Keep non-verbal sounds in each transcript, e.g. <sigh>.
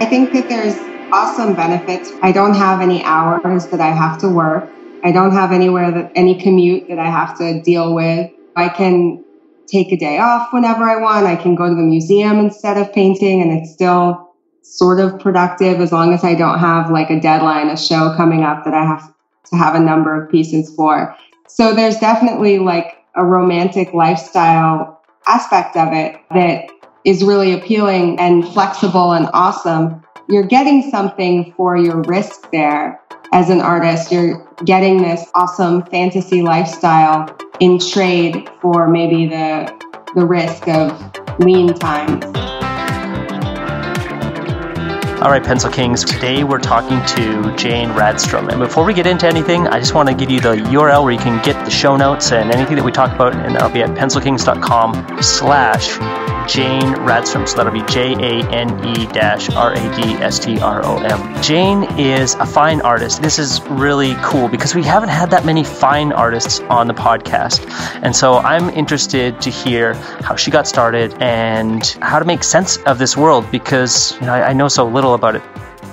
I think that there's awesome benefits. I don't have any hours that I have to work. I don't have anywhere that any commute that I have to deal with. I can take a day off whenever I want. I can go to the museum instead of painting and it's still sort of productive as long as I don't have like a deadline, a show coming up that I have to have a number of pieces for. So there's definitely like a romantic lifestyle aspect of it that is really appealing and flexible and awesome. You're getting something for your risk there as an artist. You're getting this awesome fantasy lifestyle in trade for maybe the the risk of lean times. All right, Pencil Kings. Today we're talking to Jane Radstrom. And before we get into anything, I just want to give you the URL where you can get the show notes and anything that we talk about, and that'll be at pencilkings.com slash Jane Radstrom. So that'll be J A N E dash R A D S T R O M. Jane is a fine artist. This is really cool because we haven't had that many fine artists on the podcast. And so I'm interested to hear how she got started and how to make sense of this world because you know, I, I know so little about it.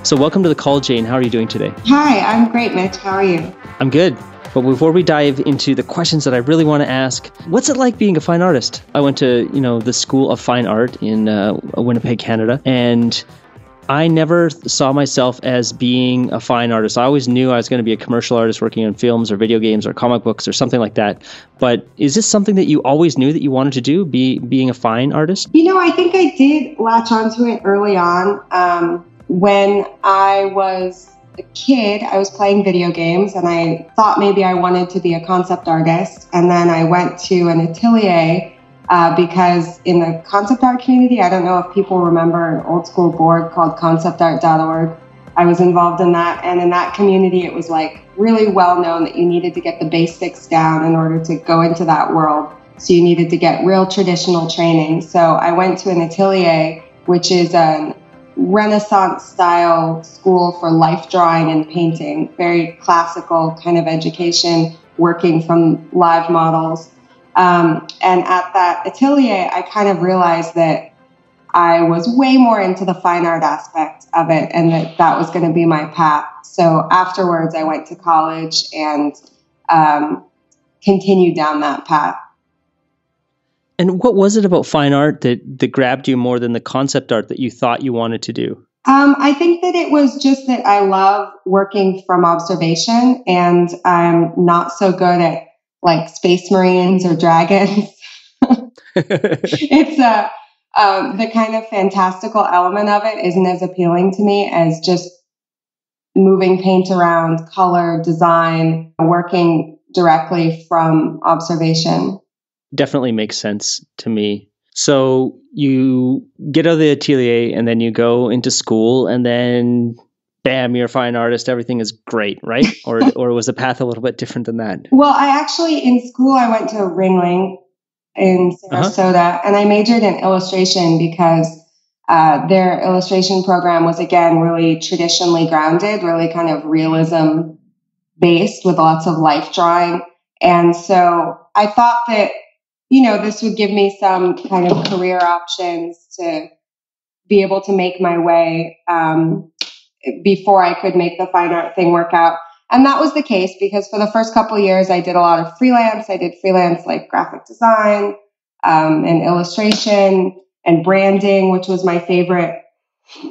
So, welcome to the call, Jane. How are you doing today? Hi, I'm great, Mitch. How are you? I'm good. But before we dive into the questions that I really want to ask, what's it like being a fine artist? I went to, you know, the School of Fine Art in uh, Winnipeg, Canada, and I never saw myself as being a fine artist. I always knew I was going to be a commercial artist working on films or video games or comic books or something like that. But is this something that you always knew that you wanted to do, be being a fine artist? You know, I think I did latch onto it early on. Um, when I was a kid, I was playing video games and I thought maybe I wanted to be a concept artist. And then I went to an atelier uh, because in the concept art community, I don't know if people remember an old school board called conceptart.org. I was involved in that. And in that community, it was like really well known that you needed to get the basics down in order to go into that world. So you needed to get real traditional training. So I went to an atelier, which is an Renaissance style school for life drawing and painting, very classical kind of education, working from live models. Um, and at that atelier, I kind of realized that I was way more into the fine art aspect of it and that that was going to be my path. So afterwards, I went to college and um, continued down that path. And what was it about fine art that, that grabbed you more than the concept art that you thought you wanted to do? Um, I think that it was just that I love working from observation and I'm not so good at like space marines or dragons. <laughs> <laughs> it's uh, um, the kind of fantastical element of it isn't as appealing to me as just moving paint around, color, design, working directly from observation definitely makes sense to me. So you get out of the atelier and then you go into school and then bam, you're a fine artist. Everything is great, right? <laughs> or or was the path a little bit different than that? Well, I actually in school I went to Ringling in uh-huh. Sarasota uh-huh. and I majored in illustration because uh, their illustration program was again really traditionally grounded, really kind of realism based with lots of life drawing. And so I thought that you know, this would give me some kind of career options to be able to make my way um, before I could make the fine art thing work out. And that was the case because for the first couple years, I did a lot of freelance. I did freelance like graphic design um, and illustration and branding, which was my favorite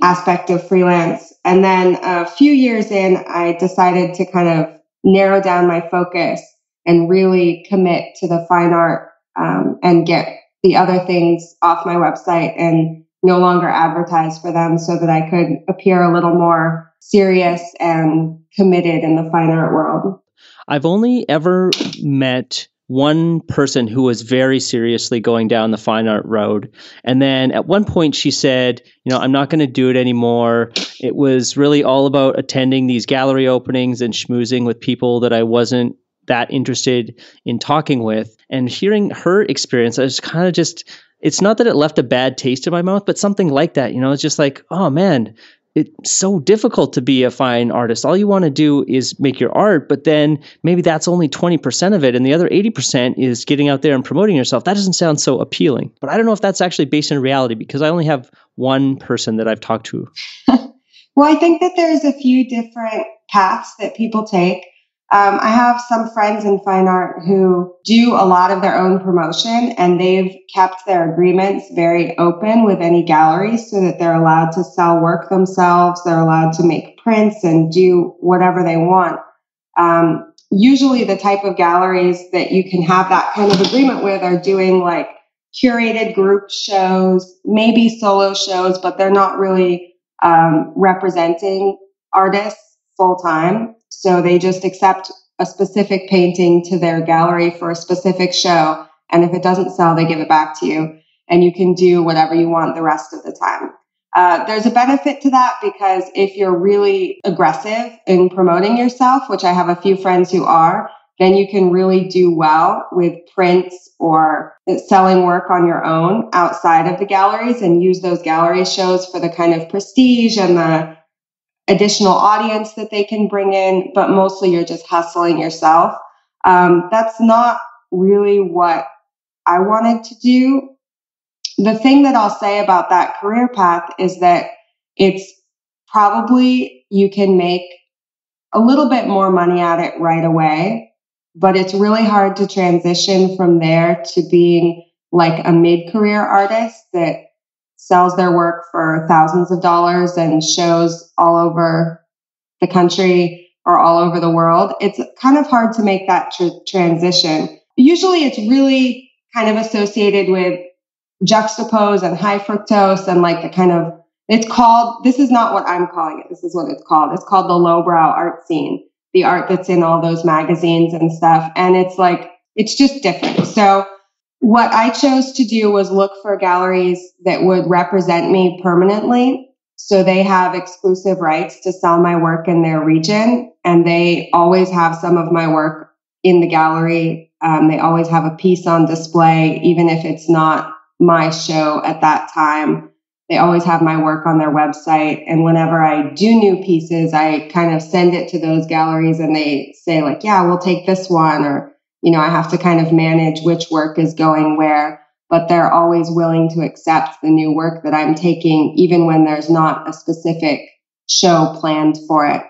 aspect of freelance. And then a few years in, I decided to kind of narrow down my focus and really commit to the fine art um, and get the other things off my website and no longer advertise for them so that I could appear a little more serious and committed in the fine art world. I've only ever met one person who was very seriously going down the fine art road. And then at one point she said, you know, I'm not going to do it anymore. It was really all about attending these gallery openings and schmoozing with people that I wasn't that interested in talking with and hearing her experience i was kind of just it's not that it left a bad taste in my mouth but something like that you know it's just like oh man it's so difficult to be a fine artist. All you want to do is make your art but then maybe that's only 20% of it and the other 80% is getting out there and promoting yourself. That doesn't sound so appealing but i don't know if that's actually based in reality because i only have one person that i've talked to. <laughs> Well, I think that there's a few different paths that people take. Um, I have some friends in fine art who do a lot of their own promotion and they've kept their agreements very open with any galleries so that they're allowed to sell work themselves. They're allowed to make prints and do whatever they want. Um, usually the type of galleries that you can have that kind of agreement with are doing like curated group shows, maybe solo shows, but they're not really um, representing artists full time. So they just accept a specific painting to their gallery for a specific show. And if it doesn't sell, they give it back to you and you can do whatever you want the rest of the time. Uh, there's a benefit to that because if you're really aggressive in promoting yourself, which I have a few friends who are, then you can really do well with prints or selling work on your own outside of the galleries and use those gallery shows for the kind of prestige and the additional audience that they can bring in, but mostly you're just hustling yourself. Um, that's not really what I wanted to do. The thing that I'll say about that career path is that it's probably you can make a little bit more money at it right away, but it's really hard to transition from there to being like a mid career artist that sells their work for thousands of dollars and shows all over the country or all over the world. It's kind of hard to make that tr- transition. Usually it's really kind of associated with Juxtapoz and Hi-Fructose and like the kind of, it's called, this is not what I'm calling it. This is what it's called. It's called the lowbrow art scene, the art that's in all those magazines and stuff. And it's like, it's just different. So what I chose to do was look for galleries that would represent me permanently. So they have exclusive rights to sell my work in their region, and they always have some of my work in the gallery. Um, they always have a piece on display, even if it's not my show at that time. They always have my work on their website. And whenever I do new pieces, I kind of send it to those galleries and they say, like, yeah, we'll take this one or you know, I have to kind of manage which work is going where, but they're always willing to accept the new work that I'm taking, even when there's not a specific show planned for it.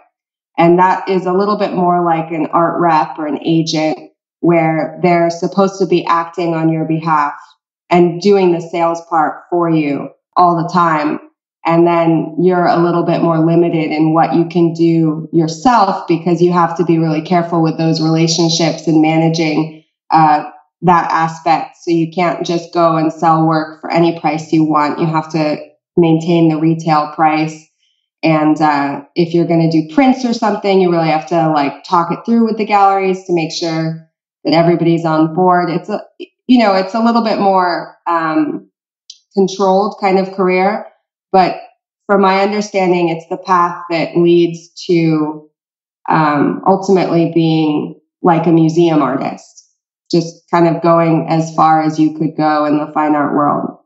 And that is a little bit more like an art rep or an agent where they're supposed to be acting on your behalf and doing the sales part for you all the time and then you're a little bit more limited in what you can do yourself because you have to be really careful with those relationships and managing uh, that aspect. So you can't just go and sell work for any price you want. You have to maintain the retail price. And uh, if you're going to do prints or something, you really have to like talk it through with the galleries to make sure that everybody's on board. It's a, you know, it's a little bit more um, controlled kind of career but from my understanding, it's the path that leads to um, ultimately being like a museum artist, just kind of going as far as you could go in the fine art world.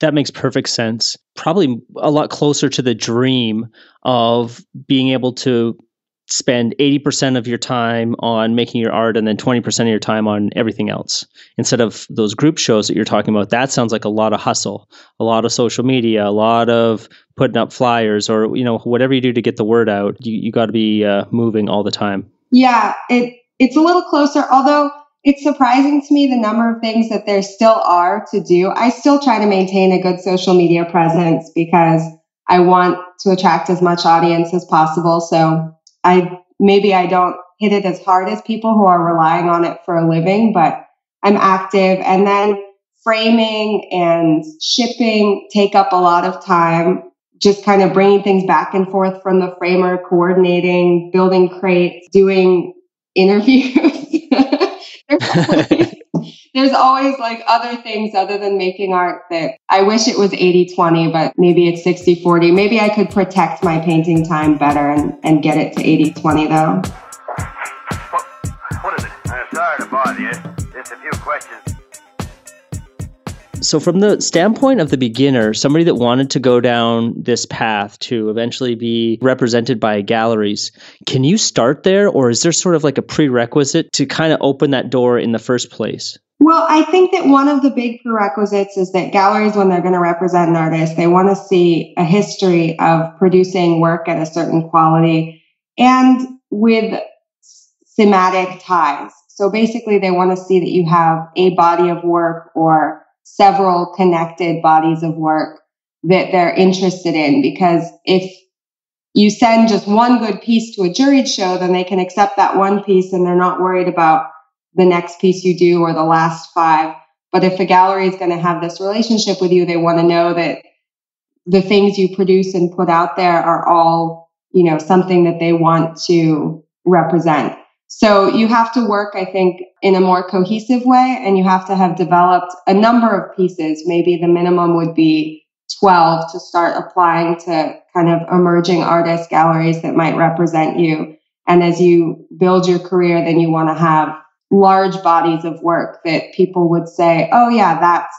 That makes perfect sense. Probably a lot closer to the dream of being able to spend 80% of your time on making your art and then 20% of your time on everything else. Instead of those group shows that you're talking about that sounds like a lot of hustle a lot of social media a lot of putting up flyers or you know whatever you do to get the word out you, you got to be uh, moving all the time. Yeah it it's a little closer although it's surprising to me the number of things that there still are to do. I still try to maintain a good social media presence because i want to attract as much audience as possible so I maybe I don't hit it as hard as people who are relying on it for a living, but I'm active. And then framing and shipping take up a lot of time. Just kind of bringing things back and forth from the framer, coordinating, building crates, doing interviews. <laughs> there's always like other things other than making art that I wish it was 80 20, but maybe it's 60 40. Maybe I could protect my painting time better and, and get it to 80 20 though. What is it? I'm sorry to bother you. Just a few questions. So, from the standpoint of the beginner, somebody that wanted to go down this path to eventually be represented by galleries, can you start there, or is there sort of like a prerequisite to kind of open that door in the first place? Well, I think that one of the big prerequisites is that galleries, when they're going to represent an artist, they want to see a history of producing work at a certain quality and with thematic ties. So basically, they want to see that you have a body of work or several connected bodies of work that they're interested in. Because if you send just one good piece to a juried show, then they can accept that one piece and they're not worried about the next piece you do or the last five. But if a gallery is going to have this relationship with you, they want to know that the things you produce and put out there are all, you know, something that they want to represent. So you have to work, I think, in a more cohesive way and you have to have developed a number of pieces. Maybe the minimum would be 12 to start applying to kind of emerging artist galleries that might represent you. And as you build your career, then you want to have large bodies of work that people would say, oh, yeah, that's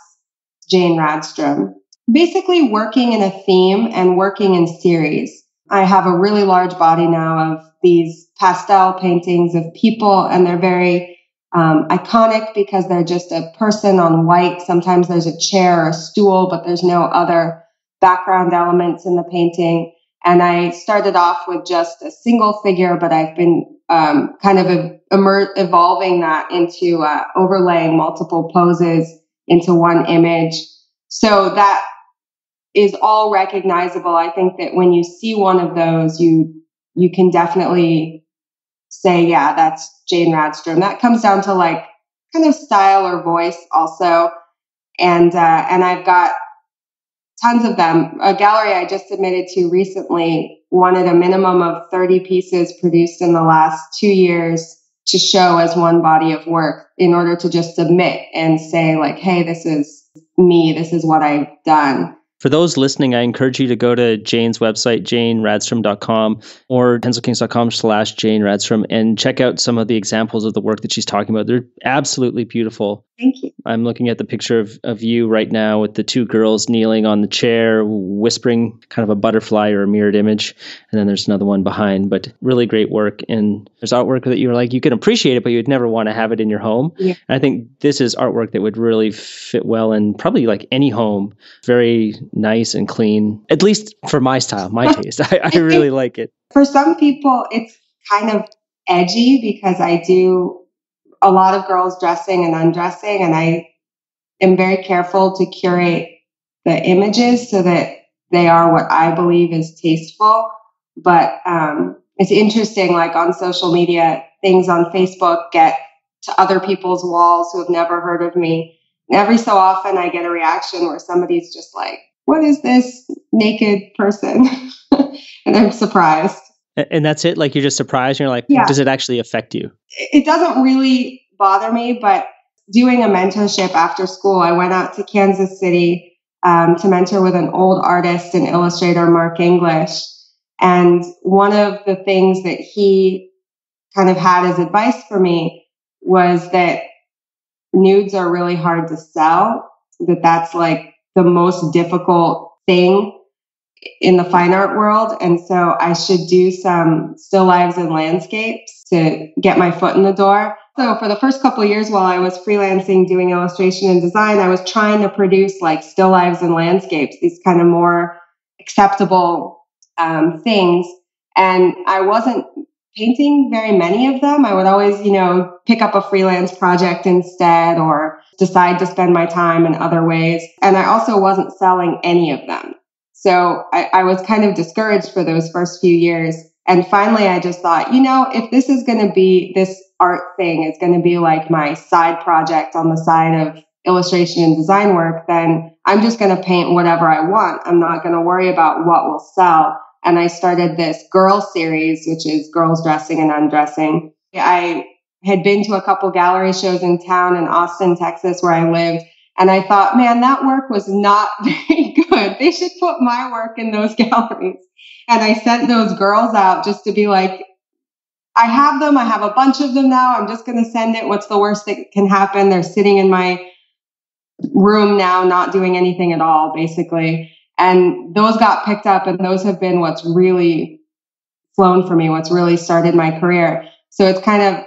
Jane Radstrom. Basically, working in a theme and working in series. I have a really large body now of these pastel paintings of people, and they're very um, iconic because they're just a person on white. Sometimes there's a chair or a stool, but there's no other background elements in the painting. And I started off with just a single figure, but I've been um, kind of emer- evolving that into uh, overlaying multiple poses into one image. So that is all recognizable. I think that when you see one of those, you you can definitely say, yeah, that's Jane Radstrom. That comes down to like kind of style or voice also. And uh, and I've got tons of them. A gallery I just submitted to recently wanted a minimum of 30 pieces produced in the last two years to show as one body of work in order to just submit and say like, hey, this is me. This is what I've done. For those listening, I encourage you to go to Jane's website, janeradstrom.com or pencilkings.com slash Jane Radstrom and check out some of the examples of the work that she's talking about. They're absolutely beautiful. Thank you. I'm looking at the picture of, of you right now with the two girls kneeling on the chair, whispering kind of a butterfly or a mirrored image. And then there's another one behind, but really great work. And there's artwork that you're like, you can appreciate it, but you'd never want to have it in your home. Yeah. And I think this is artwork that would really fit well in probably like any home. Very nice and clean, at least for my style, my taste. <laughs> I, I really like it. For some people, it's kind of edgy because I do a lot of girls dressing and undressing, and I am very careful to curate the images so that they are what I believe is tasteful. But um, it's interesting, like on social media, things on Facebook get to other people's walls who have never heard of me. And every so often, I get a reaction where somebody's just like, What is this naked person? <laughs> and I'm surprised. And that's it? Like you're just surprised? You're like, yeah. does it actually affect you? It doesn't really bother me, but doing a mentorship after school, I went out to Kansas City um, to mentor with an old artist and illustrator, Mark English. And one of the things that he kind of had as advice for me was that nudes are really hard to sell, that that's like the most difficult thing in the fine art world. And so I should do some still lives and landscapes to get my foot in the door. So for the first couple years while I was freelancing doing illustration and design, I was trying to produce like still lives and landscapes, these kind of more acceptable um, things. And I wasn't painting very many of them. I would always, you know, pick up a freelance project instead or decide to spend my time in other ways. And I also wasn't selling any of them. So I, I was kind of discouraged for those first few years. And finally, I just thought, you know, if this is going to be this art thing, is going to be like my side project on the side of illustration and design work, then I'm just going to paint whatever I want. I'm not going to worry about what will sell. And I started this girl series, which is girls dressing and undressing. I had been to a couple gallery shows in town in Austin, Texas, where I lived. And I thought, man, that work was not <laughs> very good. They should put my work in those <laughs> galleries. And I sent those girls out just to be like, I have them. I have a bunch of them now. I'm just going to send it. What's the worst that can happen? They're sitting in my room now, not doing anything at all, basically. And those got picked up, and those have been what's really flown for me, what's really started my career. So it's kind of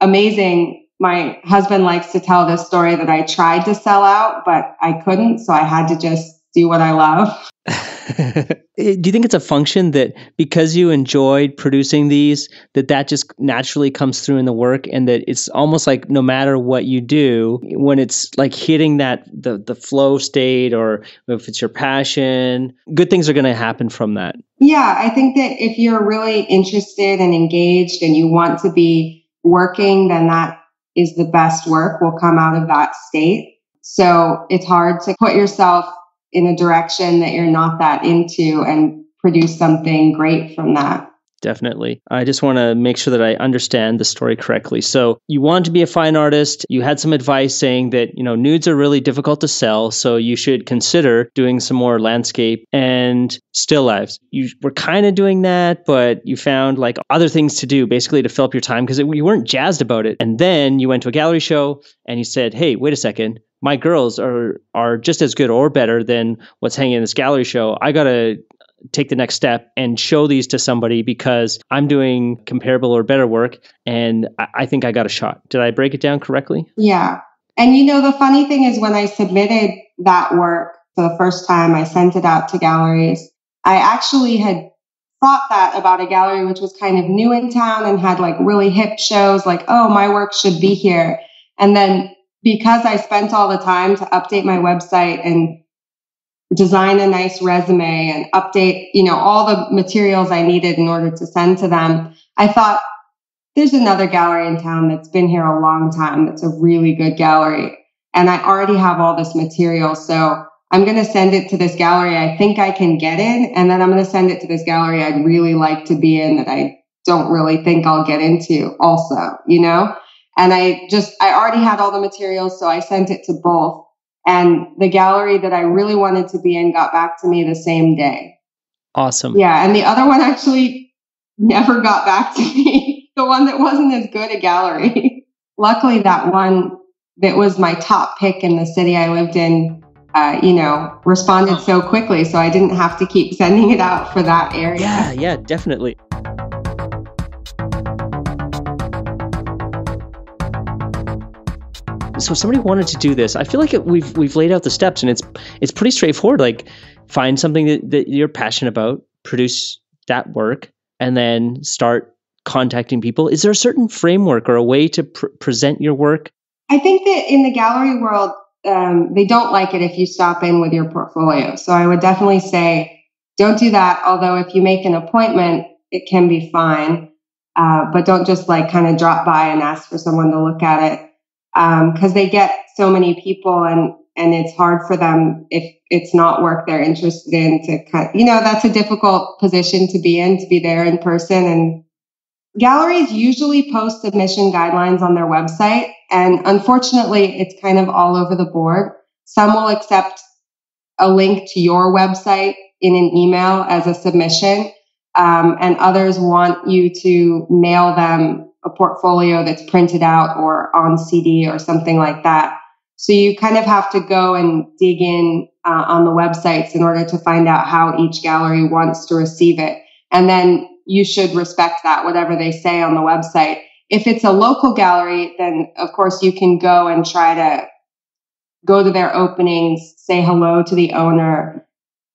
amazing. My husband likes to tell this story that I tried to sell out, but I couldn't. So I had to just do what I love. <laughs> <laughs> do you think it's a function that because you enjoyed producing these that that just naturally comes through in the work and that it's almost like no matter what you do when it's like hitting that the the flow state or if it's your passion good things are going to happen from that? Yeah i think that if you're really interested and engaged and you want to be working then that is the best work will come out of that state. So it's hard to put yourself in a direction that you're not that into and produce something great from that. Definitely. I just want to make sure that I understand the story correctly. So, you wanted to be a fine artist. You had some advice saying that, you know, nudes are really difficult to sell, so you should consider doing some more landscape and still lives. You were kind of doing that, but you found like other things to do basically to fill up your time because you weren't jazzed about it. And then you went to a gallery show and you said, "Hey, wait a second my girls are are just as good or better than what's hanging in this gallery show. I got to take the next step and show these to somebody because I'm doing comparable or better work and I, I think I got a shot. Did I break it down correctly? Yeah. And you know, the funny thing is when I submitted that work for the first time, I sent it out to galleries. I actually had thought that about a gallery which was kind of new in town and had like really hip shows like, oh, my work should be here. And then because I spent all the time to update my website and design a nice resume and update, you know, all the materials I needed in order to send to them, I thought there's another gallery in town that's been here a long time. That's a really good gallery. And I already have all this material. So I'm going to send it to this gallery I think I can get in. And then I'm going to send it to this gallery I'd really like to be in that I don't really think I'll get into also, you know? And I just, I already had all the materials, so I sent it to both. And the gallery that I really wanted to be in got back to me the same day. Awesome. Yeah. And the other one actually never got back to me. <laughs> the one that wasn't as good a gallery. <laughs> Luckily, that one that was my top pick in the city I lived in, uh, you know, responded so quickly. So I didn't have to keep <laughs> sending it out for that area. Yeah, yeah, definitely. So if somebody wanted to do this, I feel like it, we've we've laid out the steps and it's it's pretty straightforward. Like find something that, that you're passionate about, produce that work, and then start contacting people. Is there a certain framework or a way to pr- present your work? I think that in the gallery world, um, they don't like it if you stop in with your portfolio. So I would definitely say don't do that. Although if you make an appointment, it can be fine. Uh, but don't just like kind of drop by and ask for someone to look at it because um, they get so many people and and it's hard for them if it's not work they're interested in to cut you know that's a difficult position to be in to be there in person. And galleries usually post submission guidelines on their website and unfortunately it's kind of all over the board. Some will accept a link to your website in an email as a submission um, and others want you to mail them a portfolio that's printed out or on CD or something like that. So you kind of have to go and dig in uh, on the websites in order to find out how each gallery wants to receive it. And then you should respect that, whatever they say on the website. If it's a local gallery, then of course you can go and try to go to their openings, say hello to the owner,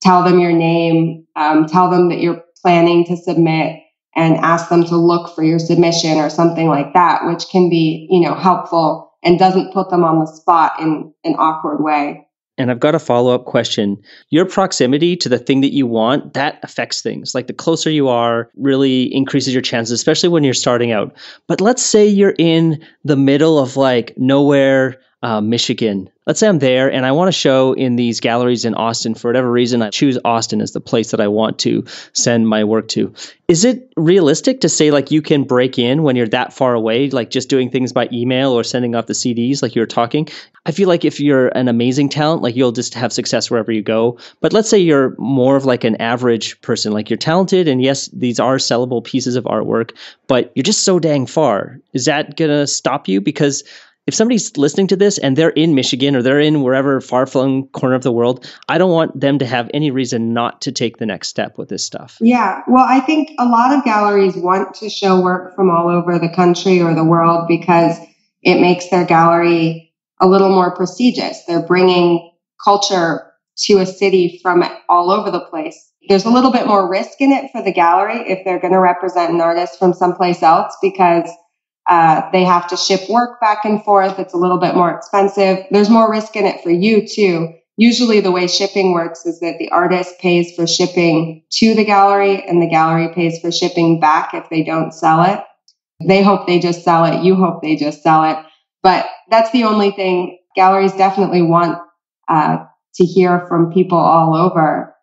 tell them your name, um, tell them that you're planning to submit and ask them to look for your submission or something like that, which can be, you know, helpful and doesn't put them on the spot in an awkward way. And I've got a follow up question. Your proximity to the thing that you want, that affects things. Like the closer you are, really increases your chances, especially when you're starting out. But let's say you're in the middle of like nowhere, uh, Michigan. Let's say I'm there and I want to show in these galleries in Austin. For whatever reason, I choose Austin as the place that I want to send my work to. Is it realistic to say like you can break in when you're that far away, like just doing things by email or sending off the CDs like you were talking? I feel like if you're an amazing talent, like you'll just have success wherever you go. But let's say you're more of like an average person, like you're talented and yes, these are sellable pieces of artwork, but you're just so dang far. Is that going to stop you? Because if somebody's listening to this and they're in Michigan or they're in wherever far flung corner of the world, I don't want them to have any reason not to take the next step with this stuff. Yeah. Well, I think a lot of galleries want to show work from all over the country or the world because it makes their gallery a little more prestigious. They're bringing culture to a city from all over the place. There's a little bit more risk in it for the gallery if they're going to represent an artist from someplace else because uh, they have to ship work back and forth. It's a little bit more expensive. There's more risk in it for you too. Usually the way shipping works is that the artist pays for shipping to the gallery and the gallery pays for shipping back if they don't sell it. They hope they just sell it. You hope they just sell it. But that's the only thing galleries definitely want uh, to hear from people all over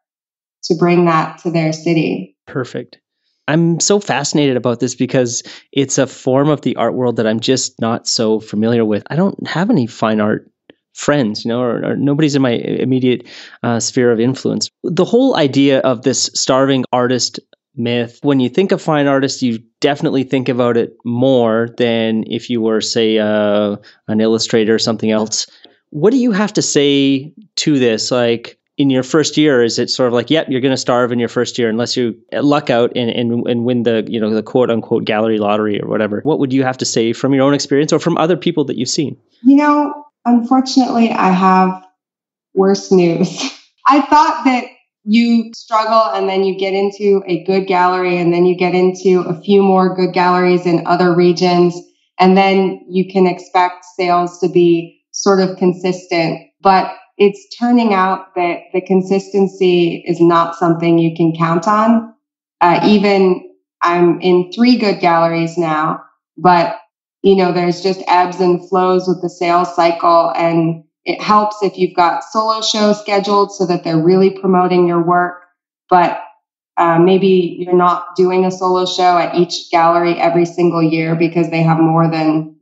to bring that to their city. Perfect. I'm so fascinated about this because it's a form of the art world that I'm just not so familiar with. I don't have any fine art friends, you know, or, or nobody's in my immediate uh, sphere of influence. The whole idea of this starving artist myth, when you think of fine artists, you definitely think about it more than if you were, say, uh, an illustrator or something else. What do you have to say to this? Like, in your first year is it sort of like yep you're going to starve in your first year unless you luck out and, and and win the you know the quote unquote gallery lottery or whatever. What would you have to say from your own experience or from other people that you've seen? You know unfortunately i have worse news. <laughs> I thought that you struggle and then you get into a good gallery and then you get into a few more good galleries in other regions and then you can expect sales to be sort of consistent. But it's turning out that the consistency is not something you can count on. Uh, even I'm in three good galleries now, but you know, there's just ebbs and flows with the sales cycle. And it helps if you've got solo shows scheduled so that they're really promoting your work. But uh, maybe you're not doing a solo show at each gallery every single year because they have more than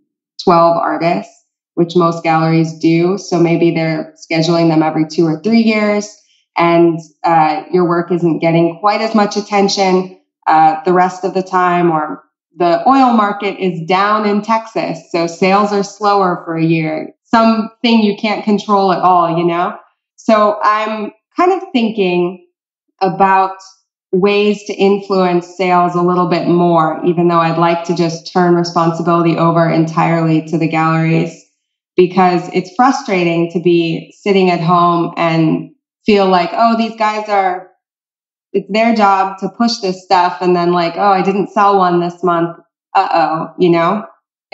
12 artists which most galleries do. So maybe they're scheduling them every two or three years, and uh, your work isn't getting quite as much attention uh, the rest of the time, or the oil market is down in Texas, so sales are slower for a year. Something you can't control at all, you know? So I'm kind of thinking about ways to influence sales a little bit more, even though I'd like to just turn responsibility over entirely to the galleries because it's frustrating to be sitting at home and feel like, oh, these guys are, it's their job to push this stuff. And then like, oh, I didn't sell one this month. Uh oh, you know,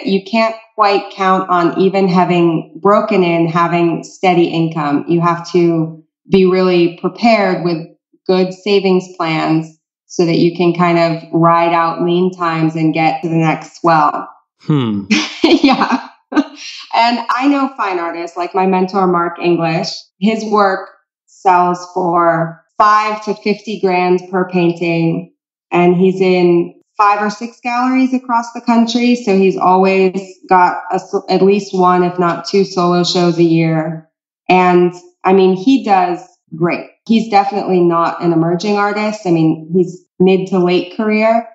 you can't quite count on even having broken in, having steady income. You have to be really prepared with good savings plans so that you can kind of ride out lean times and get to the next swell. Hmm. <laughs> yeah. And I know fine artists like my mentor, Mark English. His work sells for five to 50 grand per painting. And he's in five or six galleries across the country. So he's always got a, at least one, if not two solo shows a year. And I mean, he does great. He's definitely not an emerging artist. I mean, he's mid to late career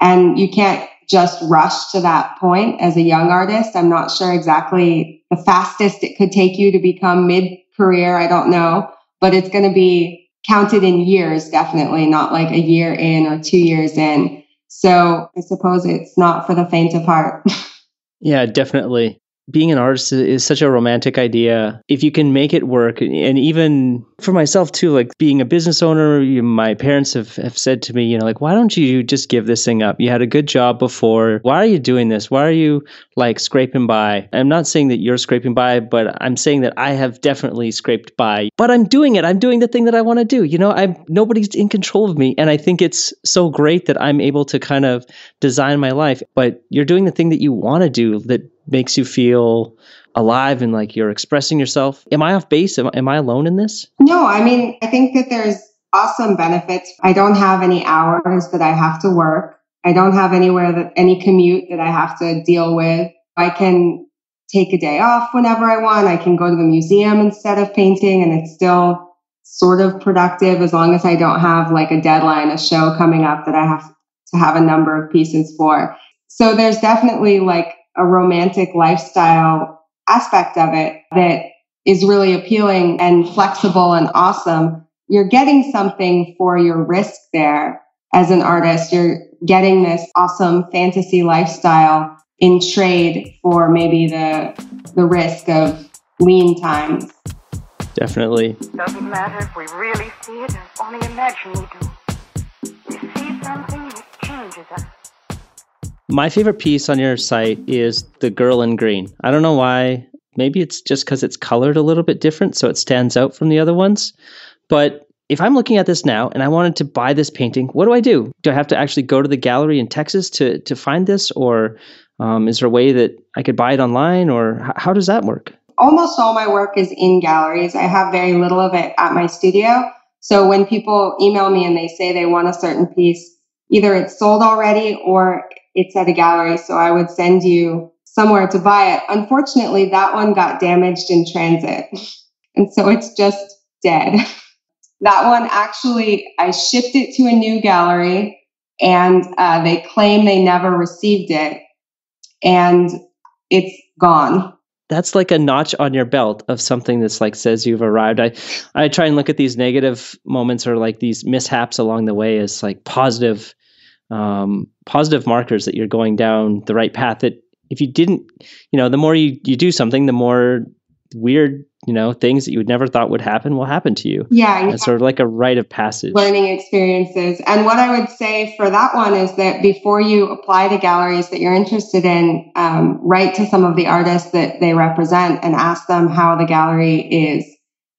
and you can't just rush to that point as a young artist. I'm not sure exactly the fastest it could take you to become mid career. I don't know, but it's going to be counted in years, definitely not like a year in or two years in. So I suppose it's not for the faint of heart. <laughs> yeah, definitely being an artist is such a romantic idea. If you can make it work, and even for myself too, like being a business owner, my parents have, have said to me, you know, like, why don't you just give this thing up? You had a good job before. Why are you doing this? Why are you like scraping by? I'm not saying that you're scraping by, but I'm saying that I have definitely scraped by. But I'm doing it. I'm doing the thing that I want to do. You know, I'm nobody's in control of me, and I think it's so great that I'm able to kind of design my life. But you're doing the thing that you want to do that makes you feel alive and like you're expressing yourself. Am I off base? Am, am I alone in this? No, I mean, I think that there's awesome benefits. I don't have any hours that I have to work. I don't have anywhere that any commute that I have to deal with. I can take a day off whenever I want. I can go to the museum instead of painting and it's still sort of productive as long as I don't have like a deadline, a show coming up that I have to have a number of pieces for. So there's definitely like a romantic lifestyle aspect of it that is really appealing and flexible and awesome, you're getting something for your risk there as an artist. You're getting this awesome fantasy lifestyle in trade for maybe the the risk of lean times. Definitely. Doesn't matter if we really see it or only imagine we do. We see something that changes us. My favorite piece on your site is the girl in green. I don't know why. Maybe it's just because it's colored a little bit different, so it stands out from the other ones. But if I'm looking at this now and I wanted to buy this painting, what do I do? Do I have to actually go to the gallery in Texas to to find this, or um, is there a way that I could buy it online, or h- how does that work? Almost all my work is in galleries. I have very little of it at my studio. So when people email me and they say they want a certain piece, either it's sold already or it's at a gallery. So I would send you somewhere to buy it. Unfortunately, that one got damaged in transit. <laughs> And so it's just dead. <laughs> That one actually, I shipped it to a new gallery and uh, they claim they never received it and it's gone. That's like a notch on your belt of something that's like says you've arrived. I, I try and look at these negative moments or like these mishaps along the way as like positive, um, positive markers that you're going down the right path. That if you didn't, you know, the more you, you do something, the more weird you know things that you would never thought would happen will happen to you. Yeah it's sort of like a rite of passage. Learning experiences. And what i would say for that one is that before you apply to galleries that you're interested in um, write to some of the artists that they represent and ask them how the gallery is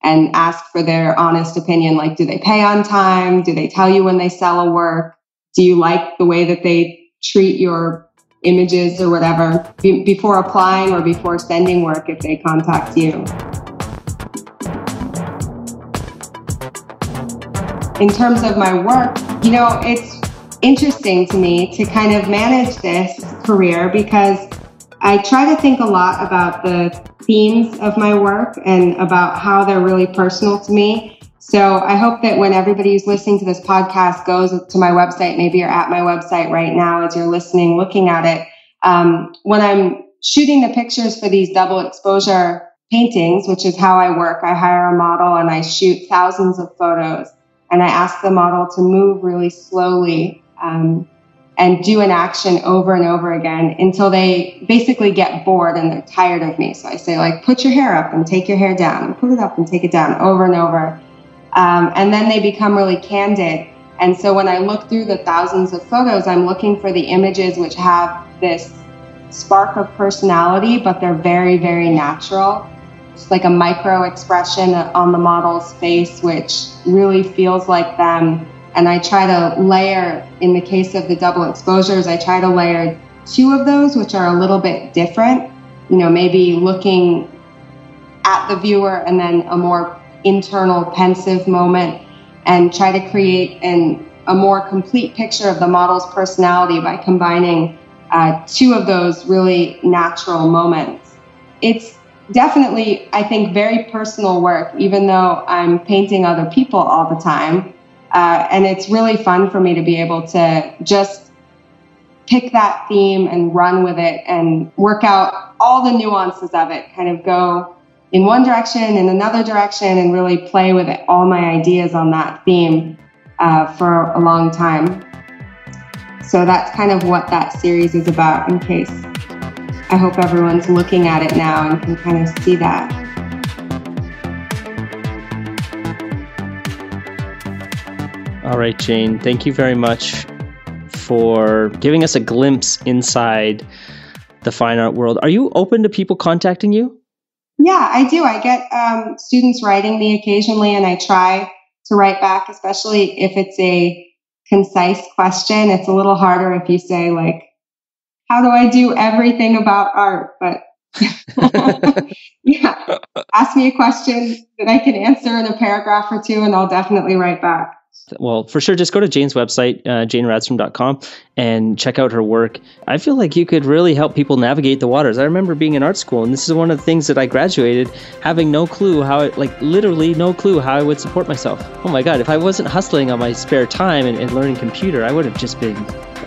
and ask for their honest opinion like do they pay on time? Do they tell you when they sell a work do you like the way that they treat your images or whatever be- before applying or before sending work if they contact you. In terms of my work, you know, it's interesting to me to kind of manage this career because I try to think a lot about the themes of my work and about how they're really personal to me. So I hope that when everybody who's listening to this podcast goes to my website, maybe you're at my website right now as you're listening, looking at it. Um, when I'm shooting the pictures for these double exposure paintings, which is how I work, I hire a model and I shoot thousands of photos and I ask the model to move really slowly um, and do an action over and over again until they basically get bored and they're tired of me. So I say like, put your hair up and take your hair down and put it up and take it down over and over. Um, and then they become really candid. And so when I look through the thousands of photos, I'm looking for the images which have this spark of personality, but they're very, very natural. It's like a micro expression on the model's face, which really feels like them. And I try to layer, in the case of the double exposures, I try to layer two of those, which are a little bit different. You know, maybe looking at the viewer and then a more internal pensive moment and try to create an, a more complete picture of the model's personality by combining uh, two of those really natural moments. It's definitely, I think, very personal work, even though I'm painting other people all the time. Uh, and it's really fun for me to be able to just pick that theme and run with it and work out all the nuances of it, kind of go in one direction, in another direction, and really play with it, all my ideas on that theme uh, for a long time. So that's kind of what that series is about, in case I hope everyone's looking at it now and can kind of see that. All right, Jane, thank you very much for giving us a glimpse inside the fine art world. Are you open to people contacting you? Yeah, I do. I get um, students writing me occasionally, and I try to write back, especially if it's a concise question. It's a little harder if you say, like, how do I do everything about art? But <laughs> yeah, ask me a question that I can answer in a paragraph or two, and I'll definitely write back well, for sure, just go to Jane's website, uh, janeradstrom.com, and check out her work. I feel like you could really help people navigate the waters. I remember being in art school, and this is one of the things that I graduated having no clue how it, like literally no clue how I would support myself. Oh my God, if I wasn't hustling on my spare time and, and learning computer, I would have just been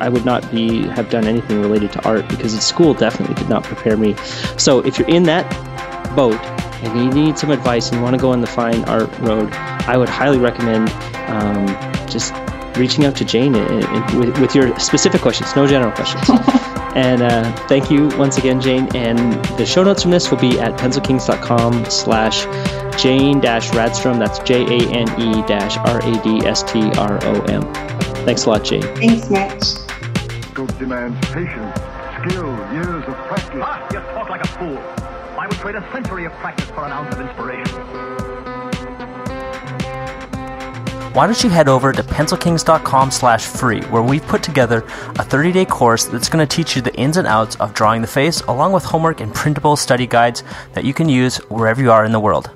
I would not be have done anything related to art because school definitely did not prepare me. So if you're in that boat and you need some advice and you want to go on the fine art road, I would highly recommend um, just reaching out to Jane and, and with, with, your specific questions, no general questions. <laughs> and uh, thank you once again, Jane. And the show notes from this will be at pencilkings.com slash Jane Radstrom. That's J A N E dash R A D S T R O M. Thanks a lot, Jane. Thanks, Mitch. Scope demands patience, skill, years of practice. Ah, you talk like a fool. Trade a century of practice for an ounce of inspiration. Why don't you head over to pencilkings.com slash free, where we've put together a 30-day course that's going to teach you the ins and outs of drawing the face, along with homework and printable study guides that you can use wherever you are in the world.